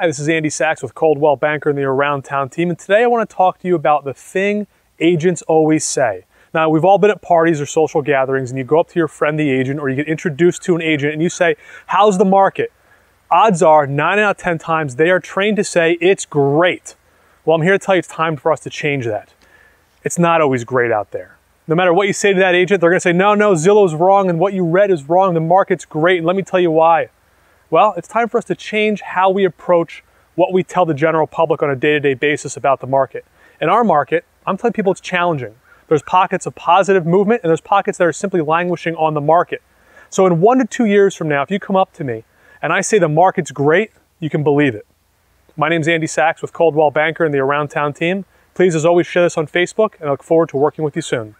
Hi, this is Andy Sachs with Coldwell Banker and the Around Town team, and today I want to talk to you about the thing agents always say. Now, we've all been at parties or social gatherings, and you go up to your friend, the agent, or you get introduced to an agent, and you say, How's the market? Odds are, 9 out of 10 times, they are trained to say, It's great. Well, I'm here to tell you it's time for us to change that. It's not always great out there. No matter what you say to that agent, they're going to say, No, no, Zillow's wrong, and what you read is wrong. The market's great, and let me tell you why. Well, it's time for us to change how we approach what we tell the general public on a day to day basis about the market. In our market, I'm telling people it's challenging. There's pockets of positive movement and there's pockets that are simply languishing on the market. So, in one to two years from now, if you come up to me and I say the market's great, you can believe it. My name is Andy Sachs with Coldwell Banker and the Around Town team. Please, as always, share this on Facebook and I look forward to working with you soon.